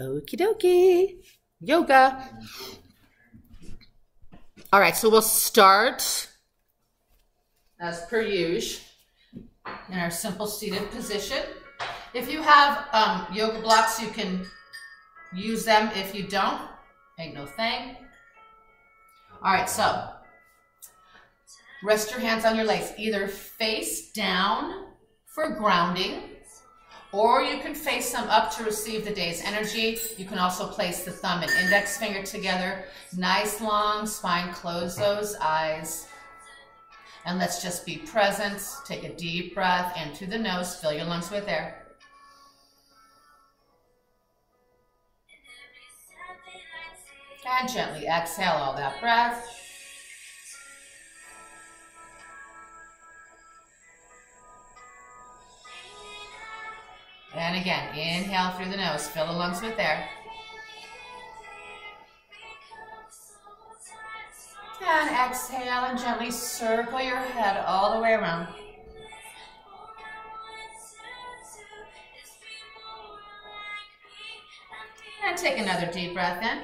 Okie dokie. Yoga. All right, so we'll start as per usual in our simple seated position. If you have um, yoga blocks, you can use them. If you don't, ain't no thing. All right, so rest your hands on your legs, either face down for grounding, or you can face them up to receive the day's energy. You can also place the thumb and index finger together. Nice long spine, close those eyes. And let's just be present. Take a deep breath in through the nose, fill your lungs with air. And gently exhale all that breath. And again, inhale through the nose, fill the lungs with air. And exhale and gently circle your head all the way around. And take another deep breath in.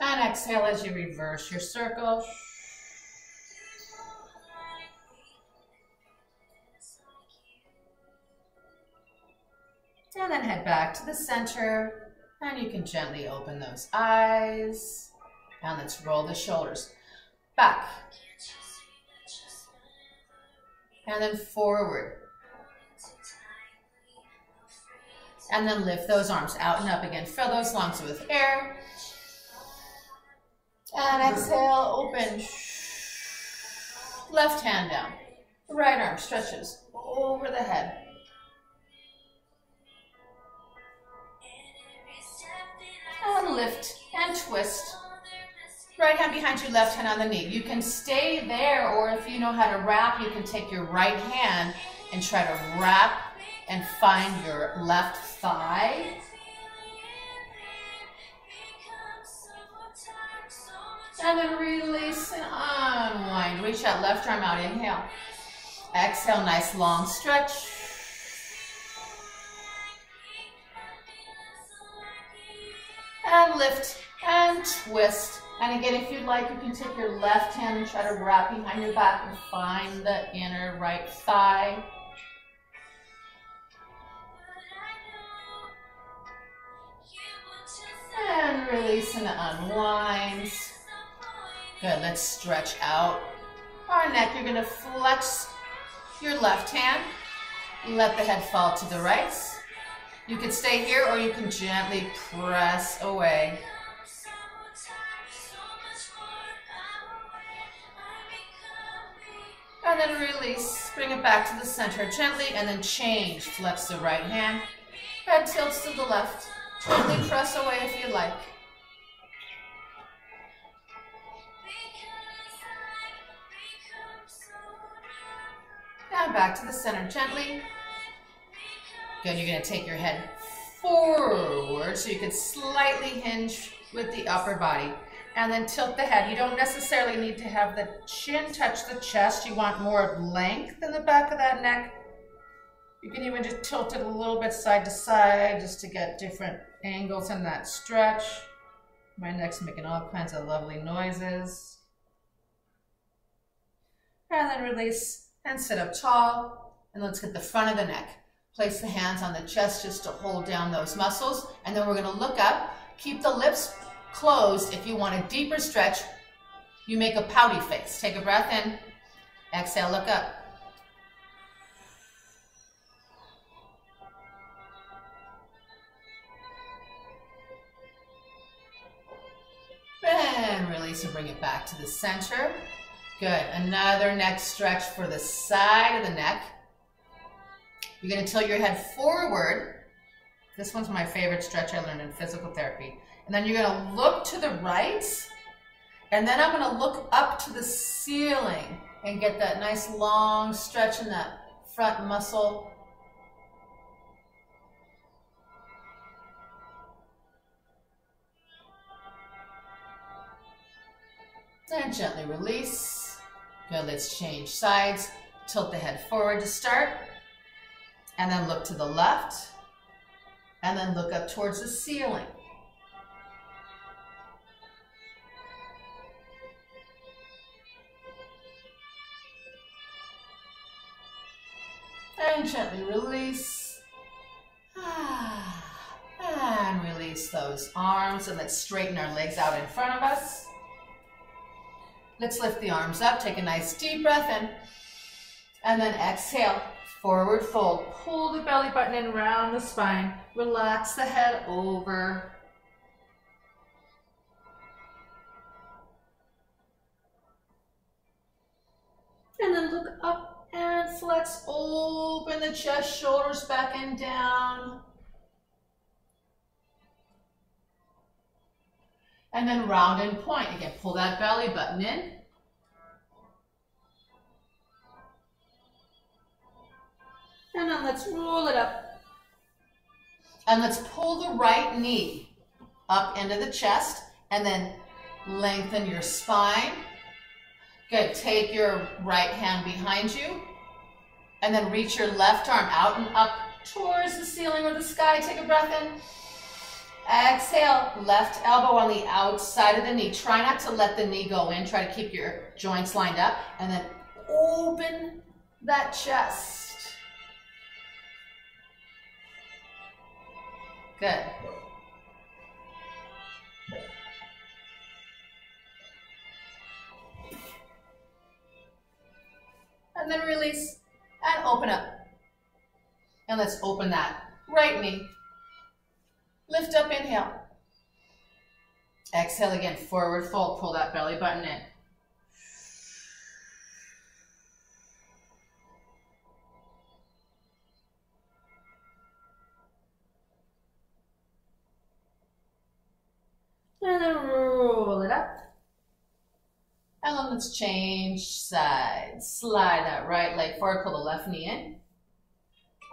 And exhale as you reverse your circle. And then head back to the center. And you can gently open those eyes. And let's roll the shoulders back. And then forward. And then lift those arms out and up again. Fill those lungs with air. And exhale, open. Left hand down. Right arm stretches over the head. And lift and twist. Right hand behind you, left hand on the knee. You can stay there, or if you know how to wrap, you can take your right hand and try to wrap and find your left thigh. And then release and unwind. Reach that left arm out. Inhale. Exhale, nice long stretch. And lift and twist. And again, if you'd like, you can take your left hand and try to wrap behind your back and find the inner right thigh. And release and unwind. Good, let's stretch out our neck. You're gonna flex your left hand. Let the head fall to the right. You can stay here or you can gently press away. And then release, bring it back to the center gently and then change. Flex the right hand, head tilts to the left. Gently press away if you like. And back to the center gently. Good, you're gonna take your head forward so you can slightly hinge with the upper body and then tilt the head. You don't necessarily need to have the chin touch the chest. You want more length in the back of that neck. You can even just tilt it a little bit side to side just to get different angles in that stretch. My neck's making all kinds of lovely noises. And then release and sit up tall. And let's get the front of the neck. Place the hands on the chest just to hold down those muscles. And then we're gonna look up. Keep the lips closed. If you want a deeper stretch, you make a pouty face. Take a breath in. Exhale, look up. And release and bring it back to the center. Good. Another neck stretch for the side of the neck. You're going to tilt your head forward. This one's my favorite stretch I learned in physical therapy. And then you're going to look to the right. And then I'm going to look up to the ceiling and get that nice long stretch in that front muscle. And gently release. Good, let's change sides. Tilt the head forward to start. And then look to the left. And then look up towards the ceiling. And gently release. Ah, and release those arms and let's straighten our legs out in front of us. Let's lift the arms up, take a nice deep breath in. And then exhale, forward fold. Pull the belly button in around the spine. Relax the head over. And then look up and flex. Open the chest, shoulders back and down. And then round and point. Again, pull that belly button in. And then let's roll it up. And let's pull the right knee up into the chest and then lengthen your spine. Good, take your right hand behind you and then reach your left arm out and up towards the ceiling or the sky. Take a breath in. Exhale, left elbow on the outside of the knee. Try not to let the knee go in. Try to keep your joints lined up and then open that chest. Good. And then release and open up. And let's open that right knee. Lift up, inhale. Exhale again, forward fold. Pull that belly button in. And then roll it up. And then let's change sides. Slide that right leg forward, pull the left knee in.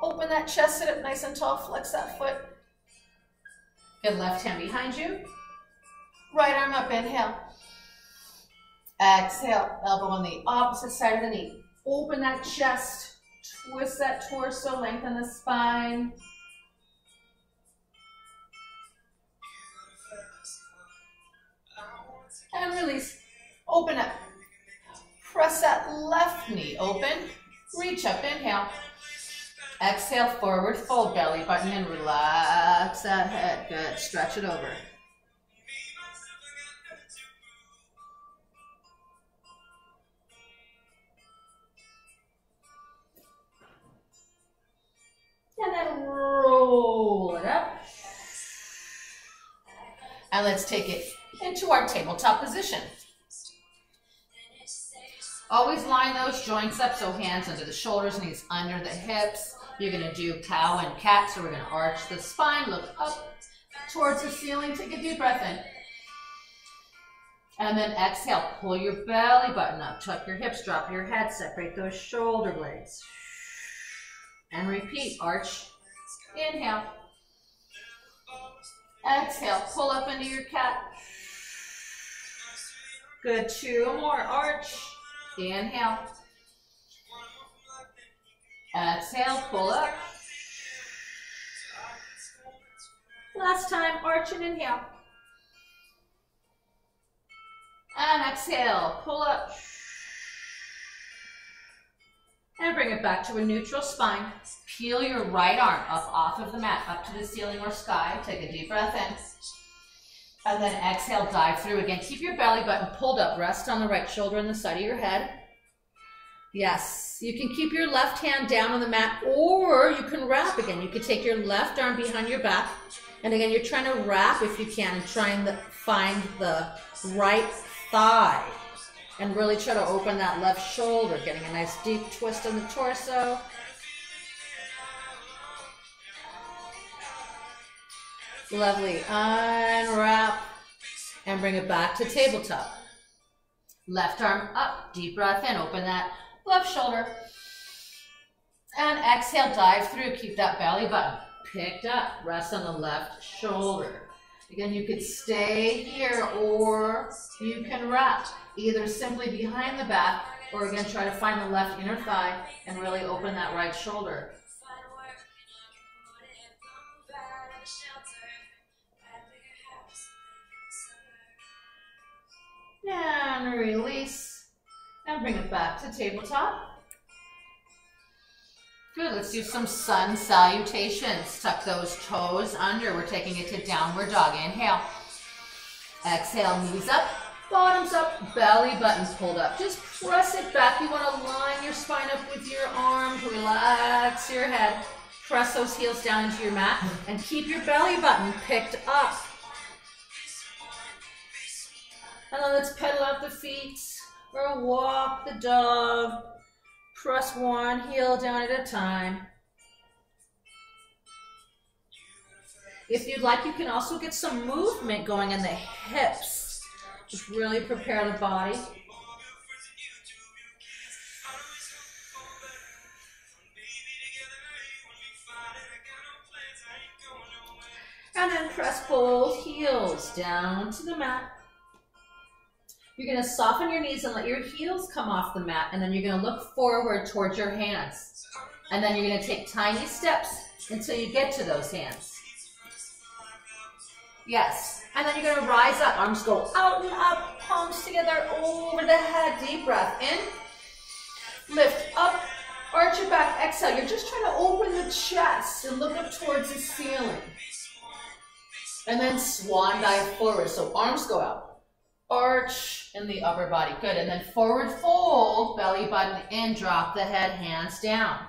Open that chest, sit up nice and tall, flex that foot. Good left hand behind you. Right arm up, inhale. Exhale, elbow on the opposite side of the knee. Open that chest, twist that torso, lengthen the spine. And release. Open up. Press that left knee open. Reach up, inhale. Exhale, forward fold, belly button and relax that head. Good, stretch it over. And then roll it up. And let's take it into our tabletop position. Always line those joints up, so hands under the shoulders, knees under the hips. You're gonna do cow and cat, so we're gonna arch the spine, look up towards the ceiling, take a deep breath in. And then exhale, pull your belly button up, tuck your hips, drop your head, separate those shoulder blades. And repeat, arch, inhale. Exhale, pull up into your cat. Good, two more, arch. Inhale. Exhale, pull up. Last time, arch and inhale. And exhale, pull up. And bring it back to a neutral spine. Peel your right arm up off of the mat, up to the ceiling or sky. Take a deep breath in. And then exhale, dive through again. Keep your belly button pulled up. Rest on the right shoulder and the side of your head. Yes, you can keep your left hand down on the mat or you can wrap again. You can take your left arm behind your back. And again, you're trying to wrap if you can and trying to find the right thigh. And really try to open that left shoulder, getting a nice deep twist in the torso. Lovely. Unwrap and bring it back to tabletop. Left arm up, deep breath in, open that left shoulder. And exhale, dive through, keep that belly button picked up, rest on the left shoulder. Again, you could stay here or you can wrap either simply behind the back or again, try to find the left inner thigh and really open that right shoulder. And release. And bring it back to tabletop. Good, let's do some sun salutations. Tuck those toes under. We're taking it to downward dog. Inhale. Exhale, knees up, bottoms up, belly button pulled up. Just press it back. You want to line your spine up with your arms. Relax your head. Press those heels down into your mat and keep your belly button picked up. And then let's pedal out the feet or walk the dog. Press one heel down at a time. If you'd like, you can also get some movement going in the hips. Just really prepare the body. And then press both heels down to the mat. You're going to soften your knees and let your heels come off the mat. And then you're going to look forward towards your hands. And then you're going to take tiny steps until you get to those hands. Yes. And then you're going to rise up. Arms go out and up. Palms together over the head. Deep breath in. Lift up. Arch your back. Exhale. You're just trying to open the chest and look up towards the ceiling. And then swan dive forward. So arms go out arch in the upper body. Good. And then forward fold, belly button in, drop the head, hands down.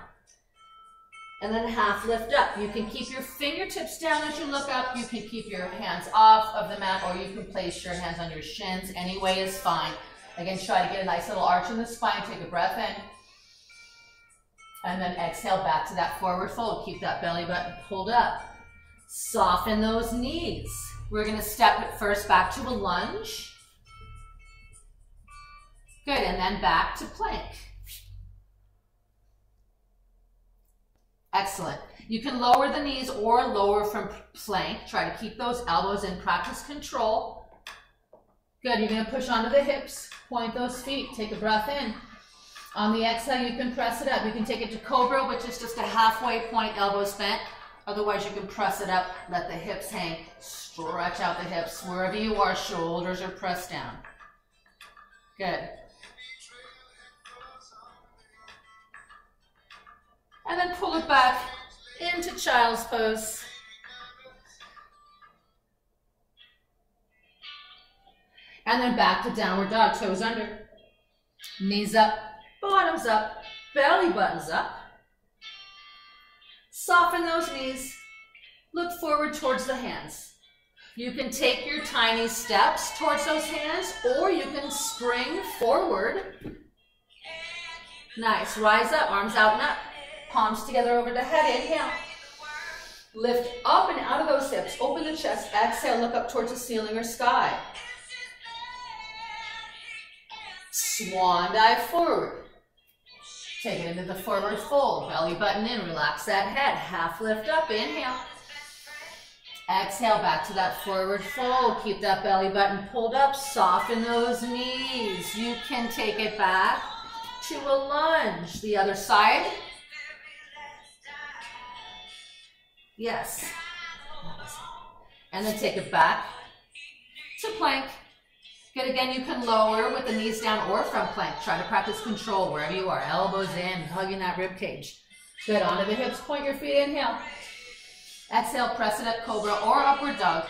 And then half lift up. You can keep your fingertips down as you look up. You can keep your hands off of the mat or you can place your hands on your shins. Any way is fine. Again, try to get a nice little arch in the spine. Take a breath in. And then exhale back to that forward fold. Keep that belly button pulled up. Soften those knees. We're going to step first back to a lunge. Good, and then back to plank. Excellent. You can lower the knees or lower from plank. Try to keep those elbows in. Practice control. Good, you're gonna push onto the hips. Point those feet, take a breath in. On the exhale, you can press it up. You can take it to cobra, which is just a halfway point, elbows bent. Otherwise, you can press it up, let the hips hang, stretch out the hips. Wherever you are, shoulders are pressed down. Good. And then pull it back into child's pose. And then back to downward dog, toes under. Knees up, bottoms up, belly buttons up. Soften those knees. Look forward towards the hands. You can take your tiny steps towards those hands or you can spring forward. Nice. Rise up, arms out and up. Palms together over the head. Inhale. Lift up and out of those hips. Open the chest. Exhale. Look up towards the ceiling or sky. Swan dive forward. Take it into the forward fold. Belly button in. Relax that head. Half lift up. Inhale. Exhale back to that forward fold. Keep that belly button pulled up. Soften those knees. You can take it back to a lunge. The other side. Yes. And then take it back to plank. Good, again, you can lower with the knees down or front plank. Try to practice control wherever you are. Elbows in, hugging that rib cage. Good, onto the hips, point your feet, inhale. Exhale, press it up, cobra or upward dog.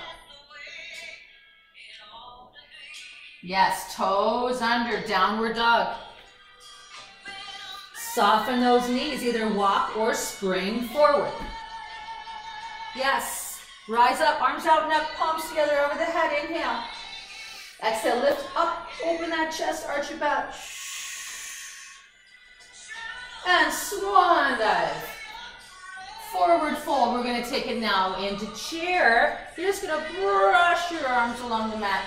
Yes, toes under, downward dog. Soften those knees, either walk or spring forward. Yes. Rise up, arms out and up, palms together over the head. Inhale. Exhale, lift up, open that chest, arch your back. And swan dive. Forward fold. We're going to take it now into chair. You're just going to brush your arms along the mat.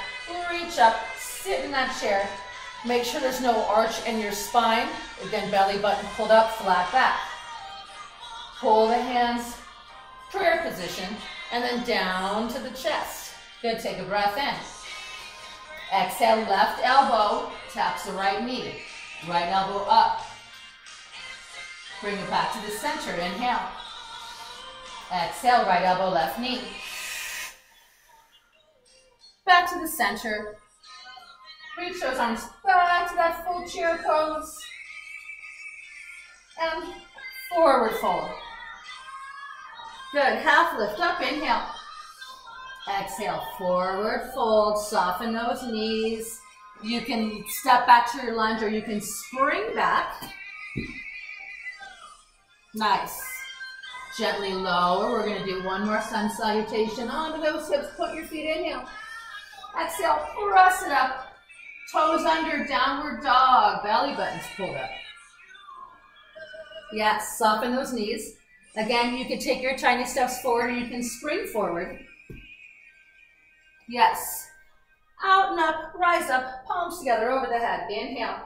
Reach up, sit in that chair. Make sure there's no arch in your spine. Again, belly button pulled up, flat back. Pull the hands prayer position, and then down to the chest. Good, take a breath in. Exhale, left elbow taps the right knee. Right elbow up. Bring it back to the center, inhale. Exhale, right elbow, left knee. Back to the center. Reach those arms back to that full chair pose. And forward fold. Good, half lift up, inhale. Exhale, forward fold, soften those knees. You can step back to your lunge or you can spring back. Nice. Gently lower. We're going to do one more sun salutation onto those hips. Put your feet inhale. Exhale, press it up. Toes under, downward dog. Belly buttons pulled up. Yes, soften those knees. Again, you can take your tiny steps forward and you can spring forward. Yes. Out and up, rise up, palms together over the head. Inhale.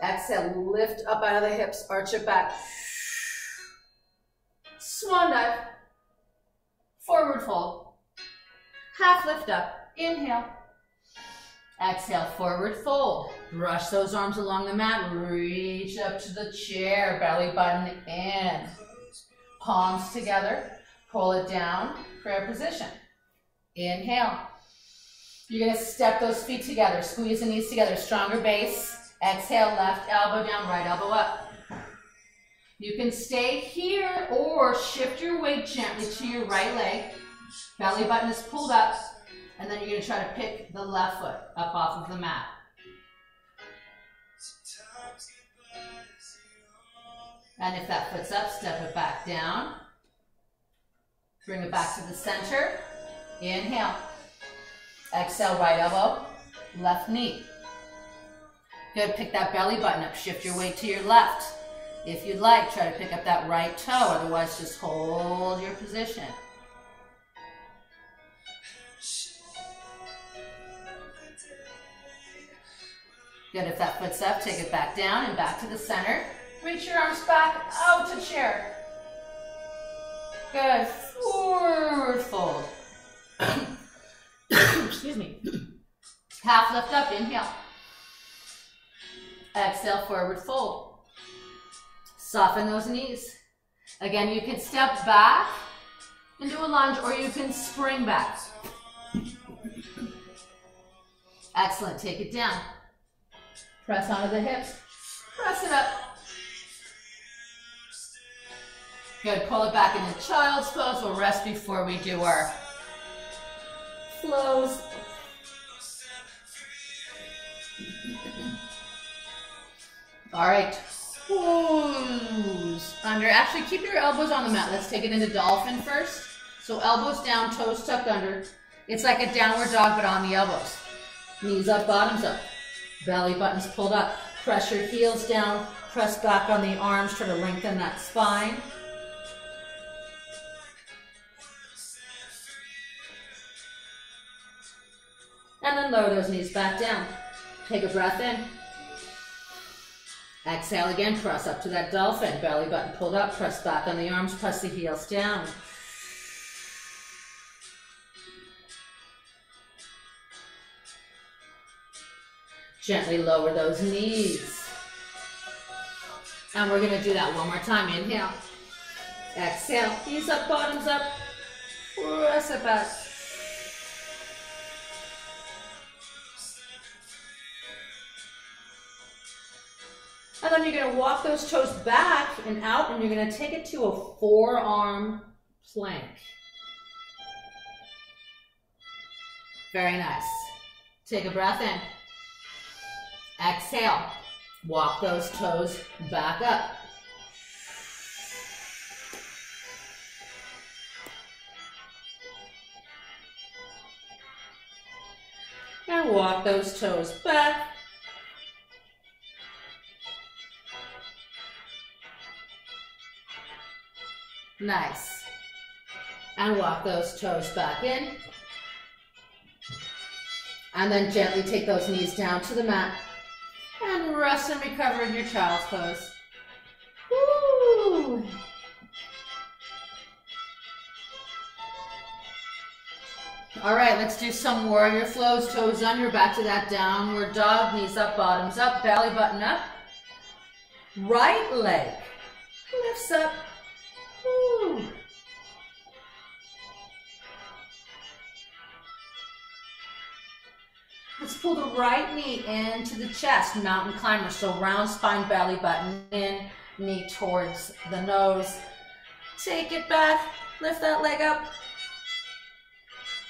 Exhale, lift up out of the hips, arch it back. Swan dive. Forward fold. Half lift up. Inhale. Exhale, forward fold. Brush those arms along the mat. Reach up to the chair, belly button in. Palms together. Pull it down, prayer position. Inhale. You're gonna step those feet together, squeeze the knees together, stronger base. Exhale, left elbow down, right elbow up. You can stay here or shift your weight gently to your right leg. Belly button is pulled up. And then you're to try to pick the left foot up off of the mat. And if that foot's up, step it back down. Bring it back to the center. Inhale. Exhale, right elbow, left knee. Good, pick that belly button up. Shift your weight to your left. If you'd like, try to pick up that right toe. Otherwise, just hold your position. Good, if that foot's up, take it back down and back to the center. Reach your arms back, out to chair. Good, forward fold. Excuse me. Half lift up, inhale. Exhale, forward fold. Soften those knees. Again, you can step back and do a lunge or you can spring back. Excellent, take it down. Press onto the hips. Press it up. Good, pull it back into child's pose. We'll rest before we do our flows. All right, toes under. Actually, keep your elbows on the mat. Let's take it into dolphin first. So elbows down, toes tucked under. It's like a downward dog, but on the elbows. Knees up, bottoms up. Belly buttons pulled up. Press your heels down. Press back on the arms. Try to lengthen that spine. And then lower those knees back down. Take a breath in. Exhale again, press up to that dolphin. Belly button pulled up, press back on the arms, press the heels down. Gently lower those knees. And we're gonna do that one more time. Inhale. Exhale. Knees up, bottoms up. Press it back. And then you're gonna walk those toes back and out and you're gonna take it to a forearm plank. Very nice. Take a breath in. Exhale. Walk those toes back up. And walk those toes back. Nice. And walk those toes back in. And then gently take those knees down to the mat. And rest and recover in your child's pose. Woo! All right, let's do some warrior flows. Toes under, back to that downward dog. Knees up, bottoms up, belly button up. Right leg lifts up. Pull the right knee into the chest, mountain climber. So round spine, belly button in, knee towards the nose. Take it back, lift that leg up.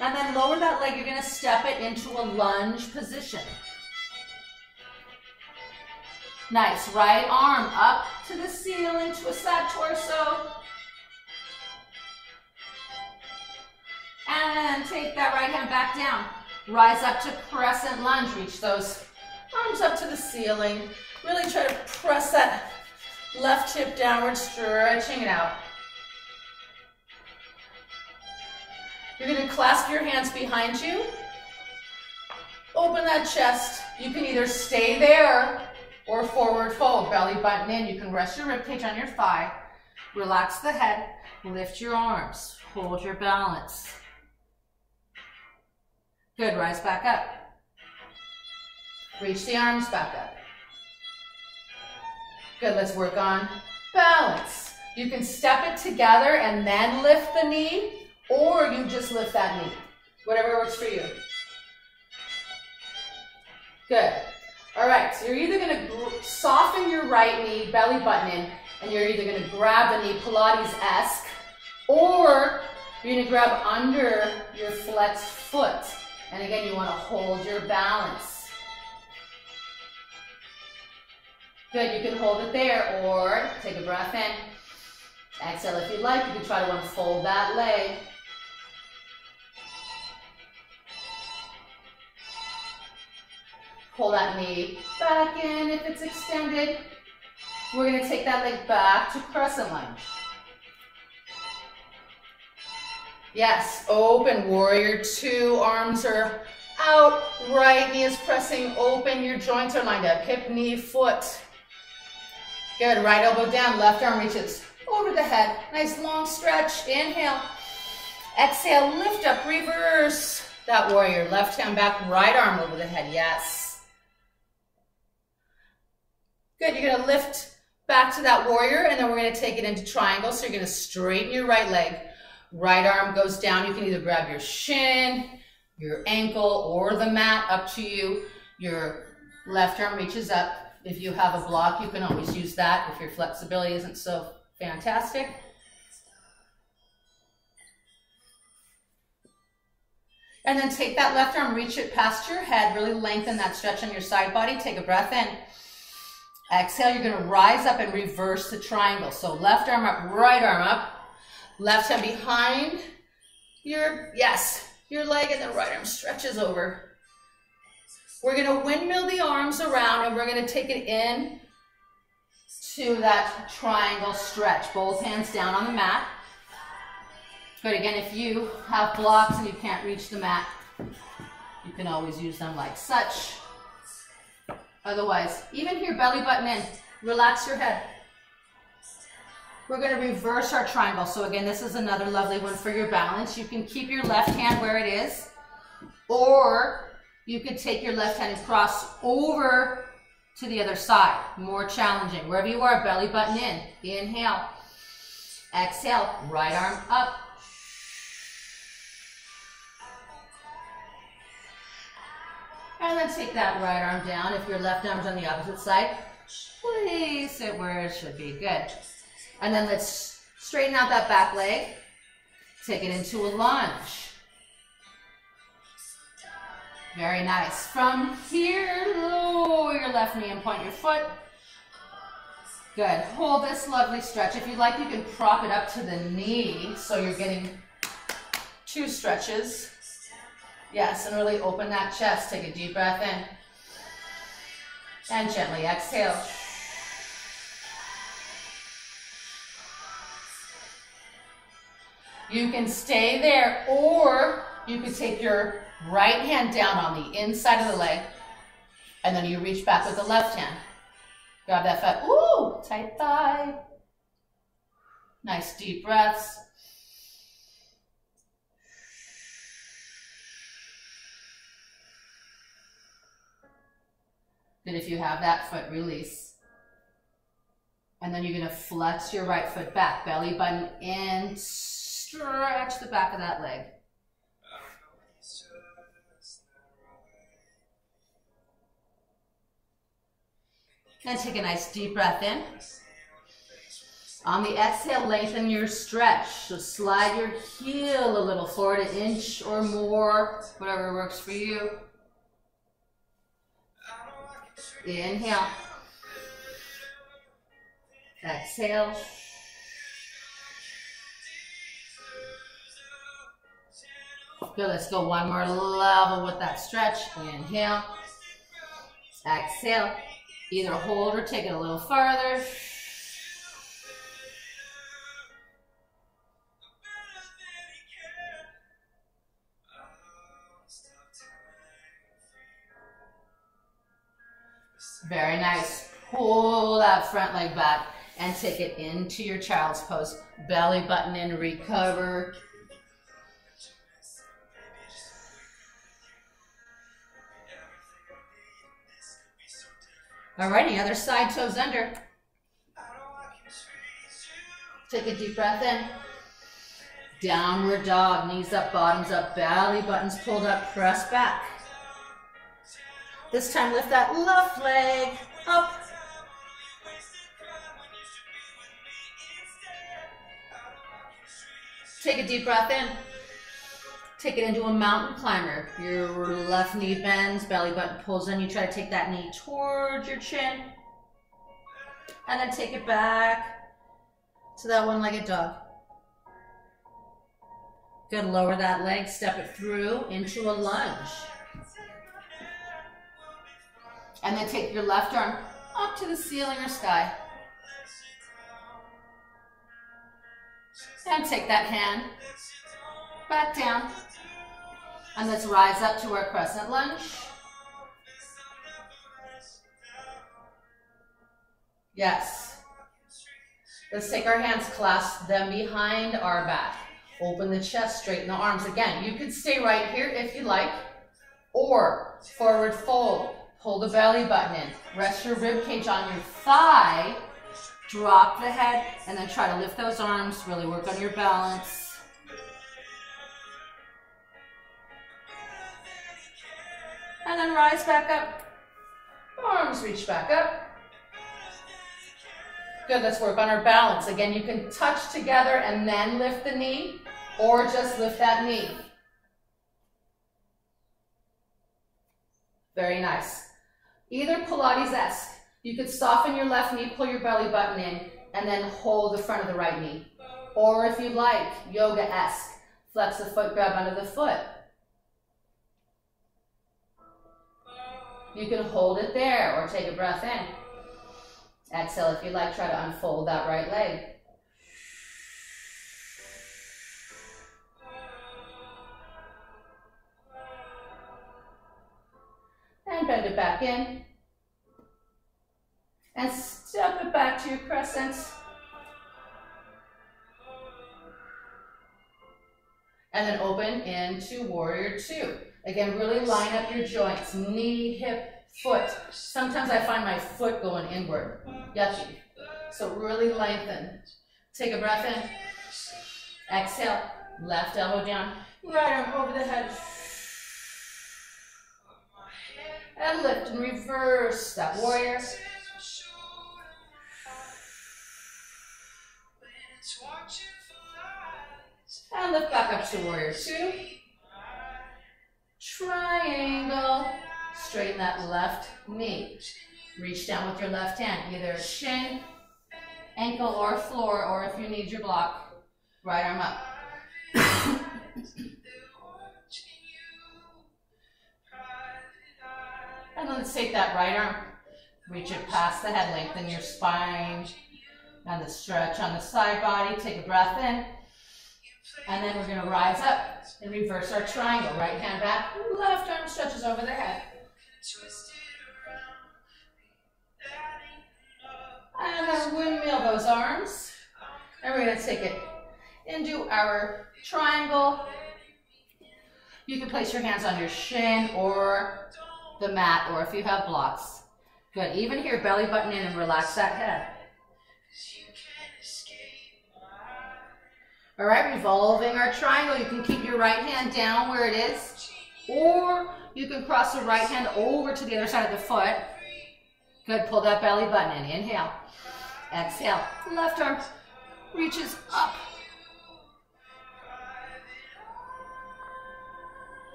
And then lower that leg, you're gonna step it into a lunge position. Nice, right arm up to the ceiling, twist that torso. And take that right hand back down. Rise up to crescent lunge, reach those arms up to the ceiling. Really try to press that left hip downward, stretching it out. You're gonna clasp your hands behind you. Open that chest. You can either stay there or forward fold, belly button in. You can rest your rib cage on your thigh. Relax the head, lift your arms, hold your balance. Good, rise back up. Reach the arms back up. Good, let's work on balance. You can step it together and then lift the knee, or you just lift that knee. Whatever works for you. Good. All right, so you're either gonna soften your right knee, belly button in, and you're either gonna grab the knee Pilates-esque, or you're gonna grab under your flexed foot. And again, you wanna hold your balance. Good, you can hold it there, or take a breath in. Exhale if you'd like, you can try to unfold that leg. Pull that knee back in if it's extended. We're gonna take that leg back to crescent lunge. Yes, open, warrior two, arms are out, right knee is pressing open, your joints are lined up, hip, knee, foot. Good, right elbow down, left arm reaches over the head. Nice long stretch, inhale. Exhale, lift up, reverse that warrior. Left hand back, right arm over the head, yes. Good, you're gonna lift back to that warrior and then we're gonna take it into triangle. So you're gonna straighten your right leg. Right arm goes down. You can either grab your shin, your ankle, or the mat, up to you. Your left arm reaches up. If you have a block, you can always use that if your flexibility isn't so fantastic. And then take that left arm, reach it past your head, really lengthen that stretch on your side body. Take a breath in. Exhale, you're gonna rise up and reverse the triangle. So left arm up, right arm up. Left hand behind your, yes, your leg and the right arm stretches over. We're gonna windmill the arms around and we're gonna take it in to that triangle stretch. Both hands down on the mat. But again, if you have blocks and you can't reach the mat, you can always use them like such. Otherwise, even here, belly button in, relax your head. We're going to reverse our triangle. So again, this is another lovely one for your balance. You can keep your left hand where it is, or you could take your left hand and cross over to the other side. More challenging. Wherever you are, belly button in. Inhale. Exhale, right arm up. And then take that right arm down. If your left arm's on the opposite side, place it where it should be. Good. And then let's straighten out that back leg. Take it into a lunge. Very nice. From here, lower your left knee and point your foot. Good. Hold this lovely stretch. If you'd like, you can prop it up to the knee so you're getting two stretches. Yes, and really open that chest. Take a deep breath in. And gently exhale. You can stay there, or you could take your right hand down on the inside of the leg, and then you reach back with the left hand. Grab that fat, ooh, tight thigh. Nice deep breaths. Then if you have that foot, release. And then you're gonna flex your right foot back, belly button in, Stretch the back of that leg. And take a nice deep breath in. On the exhale, lengthen your stretch. So slide your heel a little forward, an inch or more, whatever works for you. Inhale. Exhale. Good, let's go one more level with that stretch. Inhale. Exhale. Either hold or take it a little further. Very nice. Pull that front leg back and take it into your child's pose. Belly button in, recover. Alrighty, other side toes under. Take a deep breath in. Downward dog, knees up, bottoms up, belly buttons pulled up, press back. This time lift that left leg up. Take a deep breath in. Take it into a mountain climber. Your left knee bends, belly button pulls in. You try to take that knee towards your chin. And then take it back to that one-legged dog. Good, lower that leg, step it through into a lunge. And then take your left arm up to the ceiling or sky. And take that hand back down. And let's rise up to our crescent lunge. Yes. Let's take our hands, clasp them behind our back. Open the chest, straighten the arms. Again, you can stay right here if you like, or forward fold. Pull the belly button in. Rest your rib cage on your thigh. Drop the head and then try to lift those arms. Really work on your balance. And then rise back up. Arms reach back up. Good, let's work on our balance. Again, you can touch together and then lift the knee or just lift that knee. Very nice. Either Pilates-esque. You could soften your left knee, pull your belly button in, and then hold the front of the right knee. Or if you like, yoga-esque. Flex the foot, grab under the foot. You can hold it there or take a breath in. Exhale if you like, try to unfold that right leg. And bend it back in. And step it back to your crescent. And then open into warrior two. Again, really line up your joints, knee, hip, foot. Sometimes I find my foot going inward. Yucky. So really lengthen. Take a breath in. Exhale. Left elbow down. Right arm over the head. And lift and reverse that warrior. And lift back up to warrior two. Triangle. Straighten that left knee. Reach down with your left hand, either shin, ankle, or floor, or if you need your block, right arm up. and let's take that right arm, reach it past the head, lengthen your spine, and the stretch on the side body. Take a breath in. And then we're going to rise up and reverse our triangle. Right hand back, left arm stretches over the head. And then windmill those arms. And we're going to take it into our triangle. You can place your hands on your shin or the mat, or if you have blocks. Good. Even here, belly button in and relax that head. All right, revolving our triangle. You can keep your right hand down where it is, or you can cross the right hand over to the other side of the foot. Good, pull that belly button in. Inhale. Exhale. Left arm reaches up.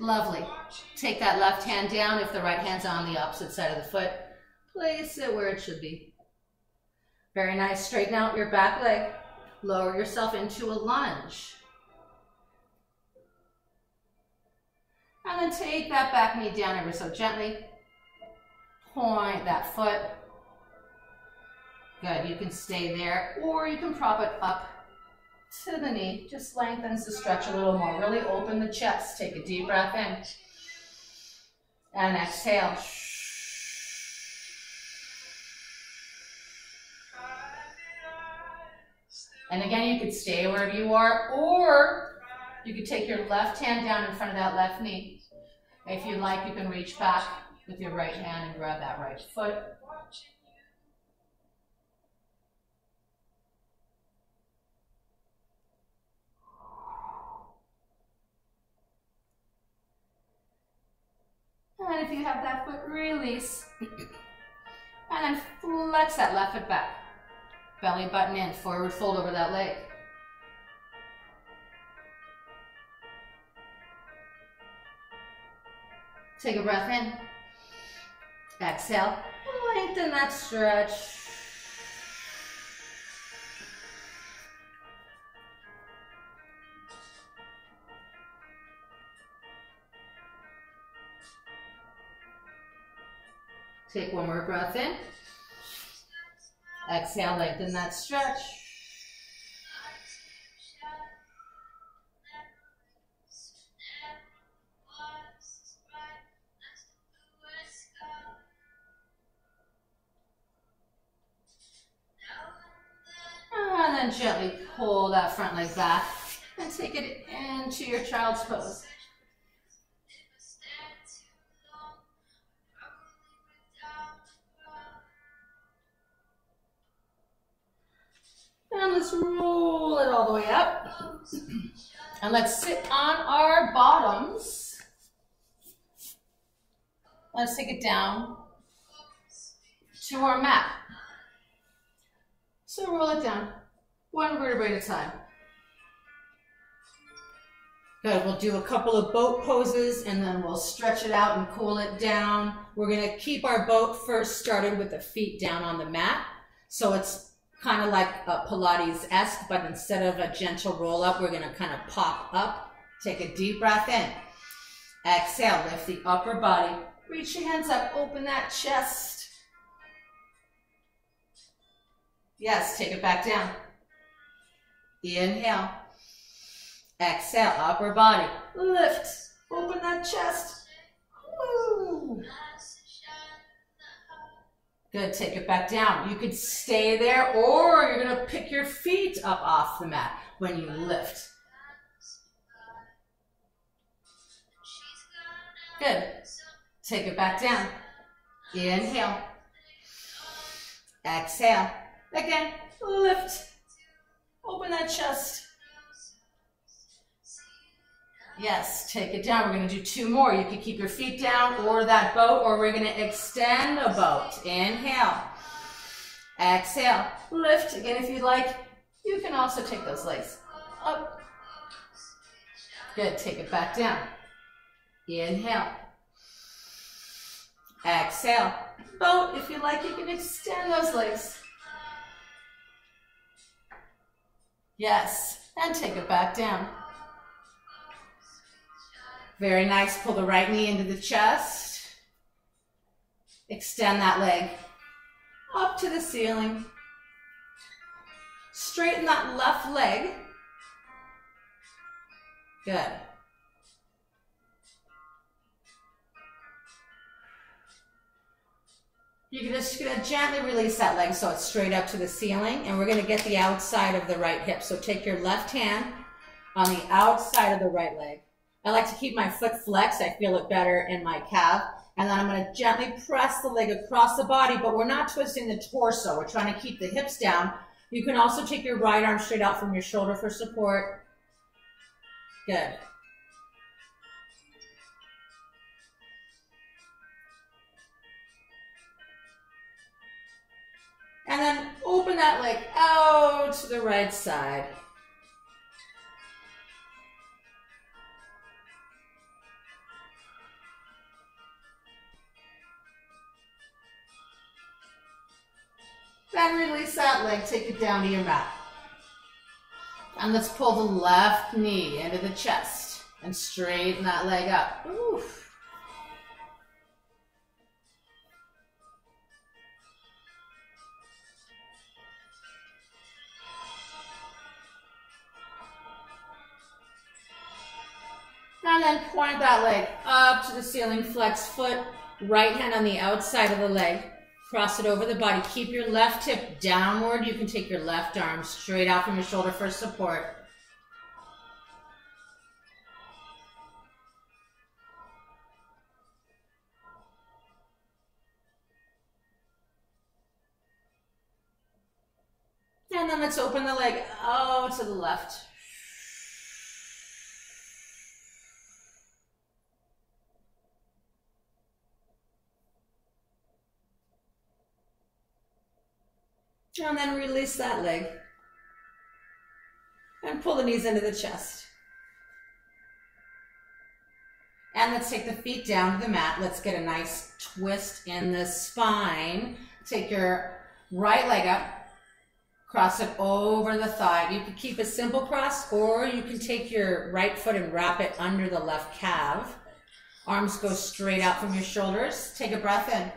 Lovely. Take that left hand down if the right hand's on the opposite side of the foot. Place it where it should be. Very nice. Straighten out your back leg. Lower yourself into a lunge. And then take that back knee down ever so gently. Point that foot. Good, you can stay there or you can prop it up to the knee. Just lengthens the stretch a little more. Really open the chest. Take a deep breath in. And exhale. And again, you could stay wherever you are, or you could take your left hand down in front of that left knee. If you'd like, you can reach back with your right hand and grab that right foot. And if you have that foot, release. And then flex that left foot back. Belly button in, forward fold over that leg. Take a breath in. Exhale. Lengthen that stretch. Take one more breath in. Exhale, lengthen that stretch. And then gently pull that front leg back and take it into your child's pose. And let's sit on our bottoms. Let's take it down to our mat. So roll it down, one vertebrae at a time. Good, we'll do a couple of boat poses and then we'll stretch it out and cool it down. We're gonna keep our boat first started with the feet down on the mat. So it's kind of like a Pilates-esque, but instead of a gentle roll up, we're gonna kind of pop up. Take a deep breath in. Exhale, lift the upper body. Reach your hands up, open that chest. Yes, take it back down. Inhale. Exhale, upper body. Lift. Open that chest. Good, take it back down. You could stay there or you're gonna pick your feet up off the mat when you lift. Good. Take it back down. Inhale. Exhale. Again, lift. Open that chest. Yes, take it down. We're going to do two more. You can keep your feet down or that boat, or we're going to extend a boat. Inhale. Exhale. Lift. Again, if you'd like, you can also take those legs up. Good. Take it back down. Inhale. Exhale. Boat. If you'd like, you can extend those legs. Yes. And take it back down. Very nice. Pull the right knee into the chest. Extend that leg up to the ceiling. Straighten that left leg. Good. You're just gonna gently release that leg so it's straight up to the ceiling and we're gonna get the outside of the right hip. So take your left hand on the outside of the right leg. I like to keep my foot flexed. I feel it better in my calf. And then I'm gonna gently press the leg across the body, but we're not twisting the torso. We're trying to keep the hips down. You can also take your right arm straight out from your shoulder for support. Good. And then open that leg out to the right side. Then release that leg, take it down to your mat. And let's pull the left knee into the chest and straighten that leg up. Oof. And then point that leg up to the ceiling, flex foot, right hand on the outside of the leg. Cross it over the body. Keep your left hip downward. You can take your left arm straight out from your shoulder for support. And then let's open the leg out to the left. And then release that leg. And pull the knees into the chest. And let's take the feet down to the mat. Let's get a nice twist in the spine. Take your right leg up, cross it over the thigh. You can keep a simple cross or you can take your right foot and wrap it under the left calf. Arms go straight out from your shoulders. Take a breath in.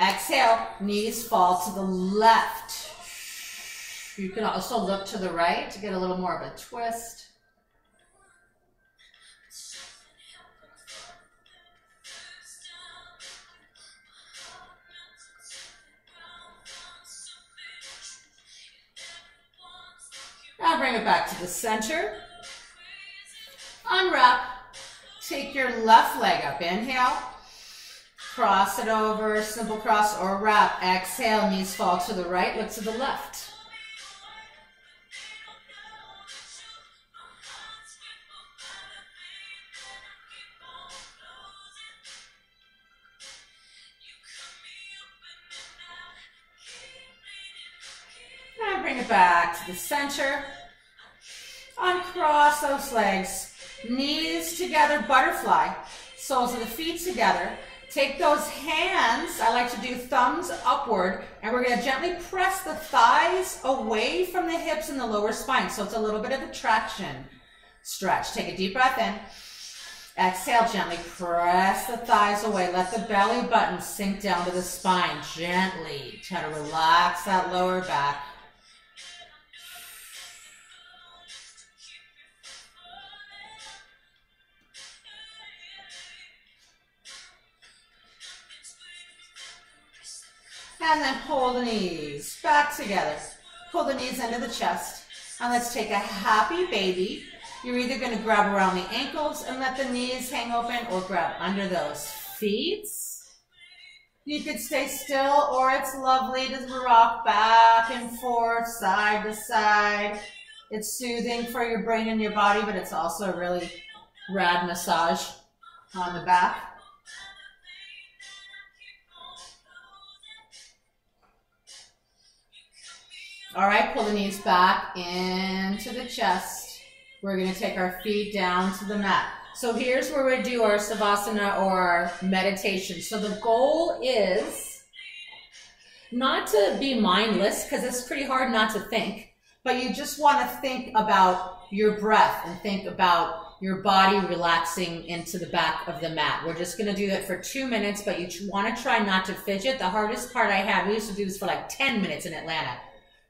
Exhale, knees fall to the left. You can also look to the right to get a little more of a twist. Now bring it back to the center. Unwrap. Take your left leg up. Inhale. Cross it over, simple cross or wrap. Exhale, knees fall to the right, look to the left. Now bring it back to the center. Uncross those legs. Knees together, butterfly. Soles of the feet together. Take those hands, I like to do thumbs upward, and we're gonna gently press the thighs away from the hips and the lower spine. So it's a little bit of a traction stretch. Take a deep breath in. Exhale, gently press the thighs away. Let the belly button sink down to the spine. Gently try to relax that lower back. And then pull the knees back together. Pull the knees into the chest. And let's take a happy baby. You're either going to grab around the ankles and let the knees hang open or grab under those feet. You could stay still or it's lovely to rock back and forth, side to side. It's soothing for your brain and your body, but it's also a really rad massage on the back. All right, pull the knees back into the chest. We're gonna take our feet down to the mat. So here's where we do our Savasana or our meditation. So the goal is not to be mindless, because it's pretty hard not to think, but you just wanna think about your breath and think about your body relaxing into the back of the mat. We're just gonna do that for two minutes, but you wanna try not to fidget. The hardest part I had, we used to do this for like 10 minutes in Atlanta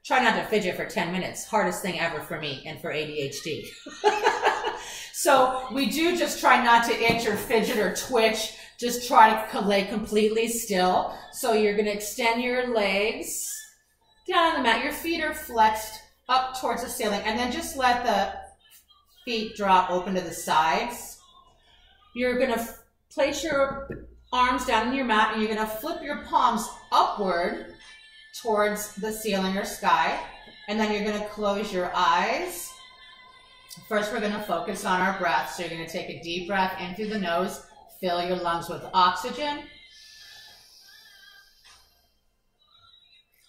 try not to fidget for 10 minutes. Hardest thing ever for me and for ADHD. so we do just try not to itch or fidget or twitch. Just try to lay completely still. So you're going to extend your legs down on the mat. Your feet are flexed up towards the ceiling and then just let the feet drop open to the sides. You're going to place your arms down on your mat and you're going to flip your palms upward towards the ceiling or sky. And then you're going to close your eyes. First, we're going to focus on our breath. So you're going to take a deep breath in through the nose, fill your lungs with oxygen.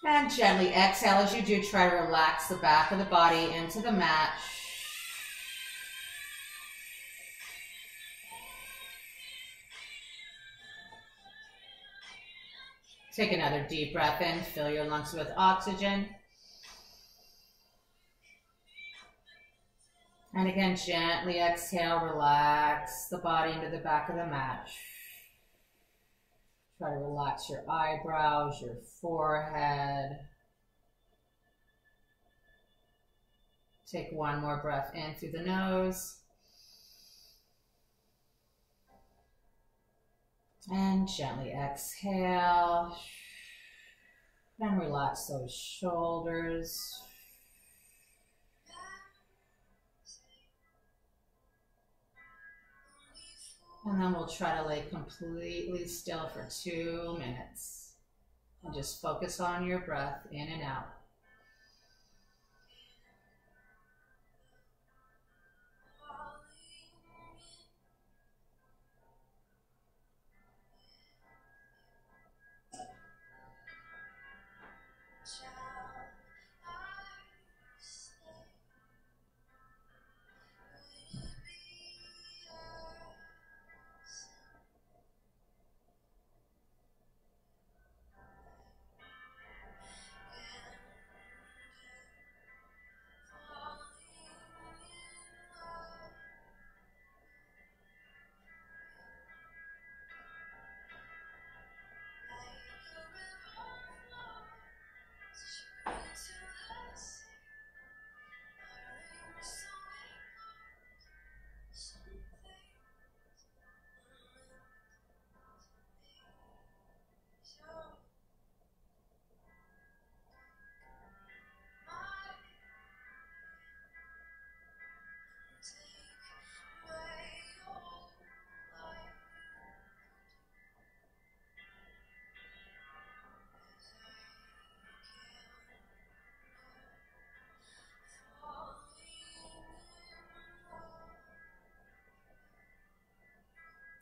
And gently exhale as you do. Try to relax the back of the body into the mat. Take another deep breath in. Fill your lungs with oxygen. And again, gently exhale, relax the body into the back of the mat. Try to relax your eyebrows, your forehead. Take one more breath in through the nose. And gently exhale. And relax those shoulders. And then we'll try to lay completely still for two minutes. And just focus on your breath in and out.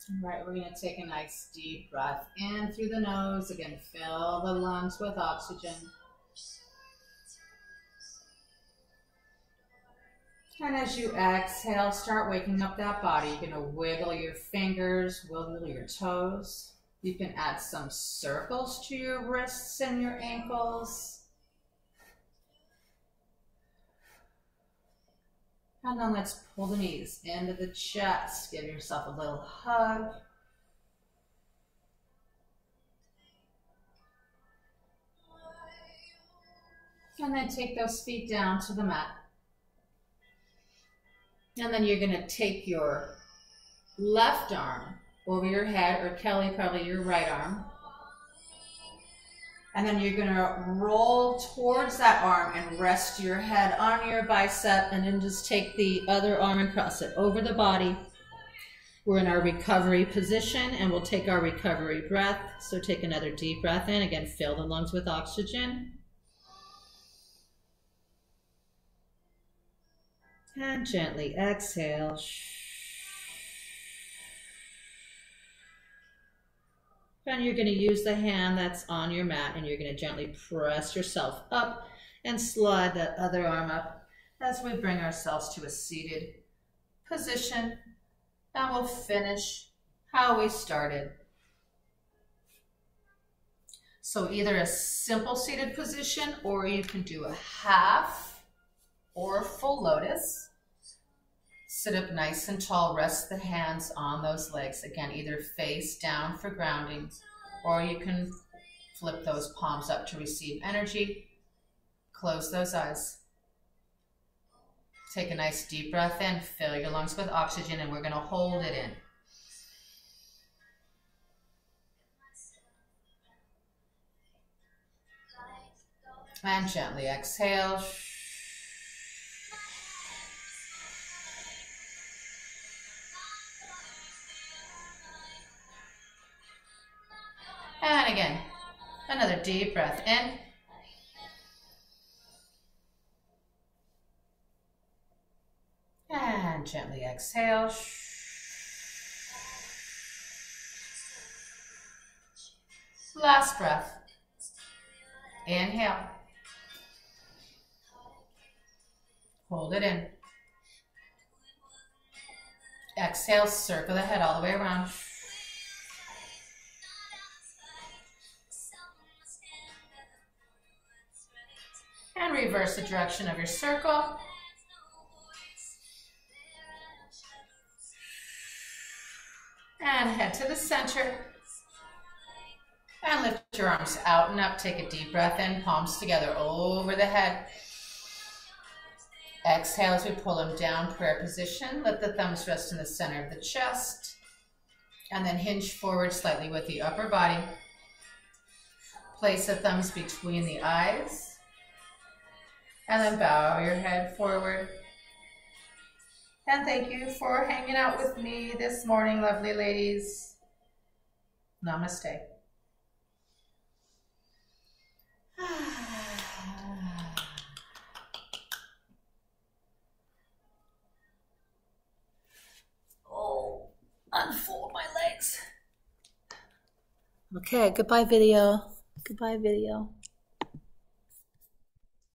All right, we're going to take a nice deep breath in through the nose. Again, fill the lungs with oxygen. And as you exhale, start waking up that body. You're going to wiggle your fingers, wiggle your toes. You can add some circles to your wrists and your ankles. And then let's pull the knees into the chest. Give yourself a little hug. And then take those feet down to the mat. And then you're going to take your left arm over your head, or Kelly, probably your right arm. And then you're gonna roll towards that arm and rest your head on your bicep and then just take the other arm and cross it over the body. We're in our recovery position and we'll take our recovery breath. So take another deep breath in. Again, fill the lungs with oxygen. And gently exhale. And you're going to use the hand that's on your mat and you're going to gently press yourself up and slide that other arm up as we bring ourselves to a seated position. And we'll finish how we started. So either a simple seated position or you can do a half or full lotus. Sit up nice and tall. Rest the hands on those legs. Again, either face down for grounding, or you can flip those palms up to receive energy. Close those eyes. Take a nice deep breath in. Fill your lungs with oxygen, and we're going to hold it in. And gently exhale. And again, another deep breath in. And gently exhale. Last breath. Inhale. Hold it in. Exhale, circle the head all the way around. And reverse the direction of your circle. And head to the center. And lift your arms out and up. Take a deep breath in, palms together over the head. Exhale as we pull them down, prayer position. Let the thumbs rest in the center of the chest. And then hinge forward slightly with the upper body. Place the thumbs between the eyes. And then bow your head forward. And thank you for hanging out with me this morning, lovely ladies. Namaste. oh, unfold my legs. Okay, goodbye video. Goodbye video.